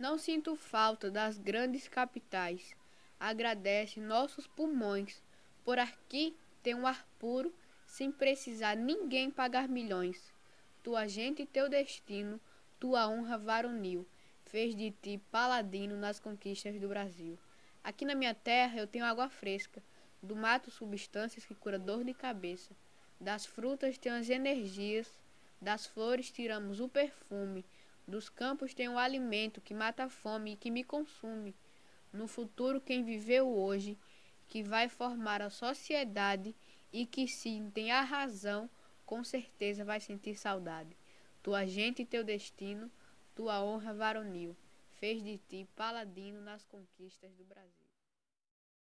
Não sinto falta das grandes capitais. Agradece nossos pulmões por aqui ter um ar puro sem precisar ninguém pagar milhões. Tua gente e teu destino, tua honra varonil, fez de ti paladino nas conquistas do Brasil. Aqui na minha terra eu tenho água fresca, do mato substâncias que cura dor de cabeça, das frutas tenho as energias, das flores tiramos o perfume, dos campos tem o alimento que mata a fome e que me consume. No futuro, quem viveu hoje, que vai formar a sociedade e que sim tem a razão, com certeza vai sentir saudade. Tua gente e teu destino, tua honra varonil, fez de ti paladino nas conquistas do Brasil.